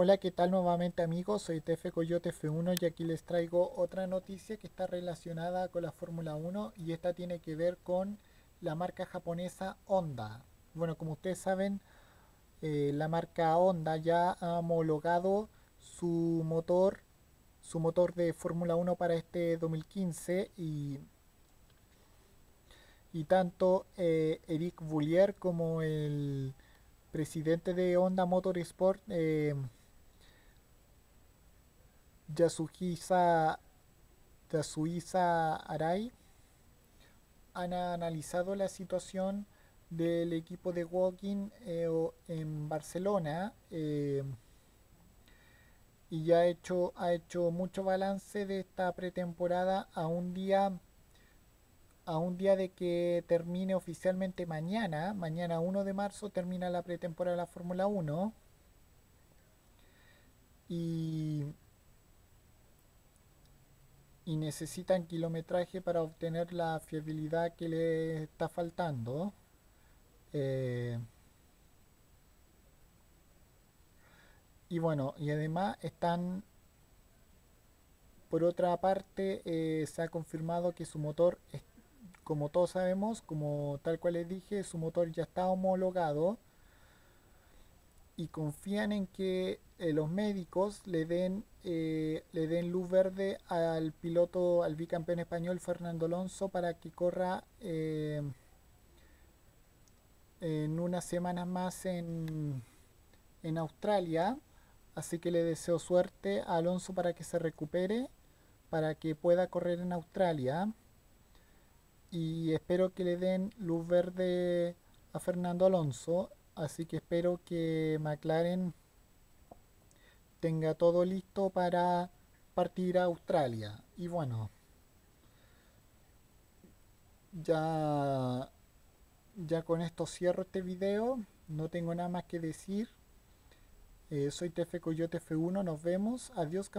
Hola, ¿qué tal nuevamente amigos? Soy TF Coyote F1 y aquí les traigo otra noticia que está relacionada con la Fórmula 1 y esta tiene que ver con la marca japonesa Honda. Bueno, como ustedes saben, eh, la marca Honda ya ha homologado su motor, su motor de Fórmula 1 para este 2015 y, y tanto eh, Eric Boulier como el presidente de Honda Motorsport eh, Yasuhisa, Yasuhisa Arai han analizado la situación del equipo de walking eh, en Barcelona eh, y ya ha hecho, ha hecho mucho balance de esta pretemporada a un día a un día de que termine oficialmente mañana, mañana 1 de marzo termina la pretemporada de la Fórmula 1 y y necesitan kilometraje para obtener la fiabilidad que les está faltando. Eh, y bueno, y además están, por otra parte, eh, se ha confirmado que su motor, como todos sabemos, como tal cual les dije, su motor ya está homologado y confían en que eh, los médicos le den, eh, le den luz verde al piloto, al bicampeón español Fernando Alonso para que corra eh, en unas semanas más en, en Australia. Así que le deseo suerte a Alonso para que se recupere, para que pueda correr en Australia. Y espero que le den luz verde a Fernando Alonso Así que espero que McLaren tenga todo listo para partir a Australia. Y bueno, ya, ya con esto cierro este video. No tengo nada más que decir. Eh, soy TF Coyote F1. Nos vemos. Adiós.